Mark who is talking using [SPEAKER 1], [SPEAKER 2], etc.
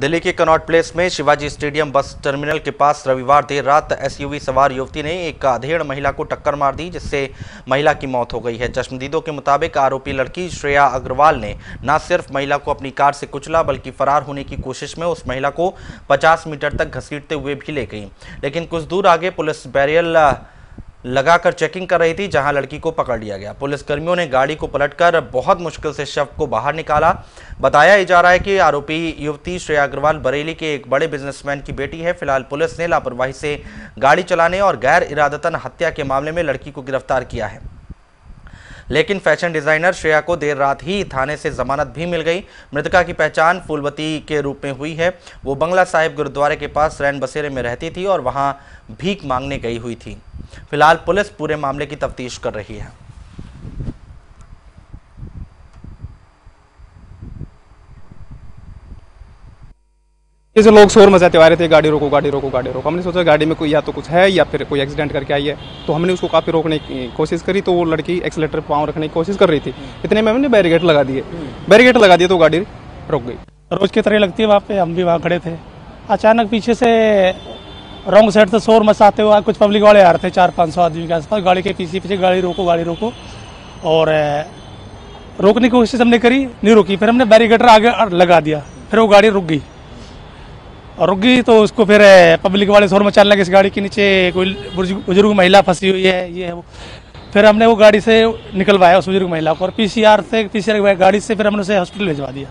[SPEAKER 1] दिल्ली के Connaught place में Shivaji stadium bus terminal के पास रविवार देर रात एसयूवी सवार युवती ने एक अधेड़ महिला को टक्कर मार दी, जिससे महिला की मौत हो गई है। चश्मदीदों के मुताबिक आरोपी लड़की श्रेया अग्रवाल ने न सिर्फ़ महिला को अपनी कार से कुचला, बल्कि फरार होने की कोशिश में उस महिला को 50 मीटर तक घसीटते हुए भी ले गई। लेकिन कुछ दूर आगे पुलिस बैरियल लगाकर चेकिंग कर रही थी, जहाँ लड़की को पकड़ लिया गया। पुलिसकर्मियों ने गाड़ी को पलटकर बहुत मुश्किल से शव को बाहर निकाला। बताया जा रहा है कि आरोपी युवती श्रेया अग्रवाल बरेली के एक बड़े बिजनेसमैन की बेटी है। फ़िलहाल पुलिस ने लापरवाही से गाड़ी चलाने और गैर इरादतन हत्या के मामले में लड़की को गिरफ़्तार किया है। लेकिन फ़ैशन डिज़ाइनर श्रेया को देर रात ही थाने से जमानत भी मिल गई। मृतका की पहचान फूलवती के रूप में हुई है। वो बंगला साहिब गुरुद्वारे के पास रैन बसेरे में रहती थी और वहाँ भीख मांगने गई हुई थी। फ़िलहाल पुलिस पूरे मामले की तफ्तीश कर रही है।
[SPEAKER 2] जैसे लोग शोर मचाते आ रहे थे गाड़ी रोको गाड़ी रोको गाड़ी रोको। हमने सोचा गाड़ी में कोई या तो कुछ है या फिर कोई एक्सीडेंट करके आई है। तो हमने उसको काफ़ी रोकने की कोशिश करी तो वो लड़की एक्सीटर पाँव रखने की कोशिश कर रही थी। इतने में हमने बैरिगेट लगा दिए। बैरिगेट लगा दिए तो गाड़ी रुक गई।
[SPEAKER 3] रोज की तरह लगती है वहाँ पे हम भी वहाँ खड़े थे। अचानक पीछे से रॉन्ग साइड से शोर मचाते हुए कुछ पब्लिक वाले आ रहे थे, चार पाँच सौ आदमी के आसपास। गाड़ी के पीछे पीछे गाड़ी रोको गाड़ी रोको। और रोकने की कोशिश हमने करी, नहीं रुकी। फिर हमने बैरिकेटर आगे लगा दिया। फिर वो गाड़ी रुक गई। और रुक गई तो उसको फिर पब्लिक वाले शोर मचाने लगे। इस गाड़ी के नीचे कोई बुज़ुर्ग महिला फंसी हुई है, ये है वो। फिर हमने वो गाड़ी से निकलवाया उस बुज़ुर्ग महिला को। और पीसीआर से, पीसीआर गाड़ी से फिर हमने उसे हॉस्पिटल भिजवा दिया।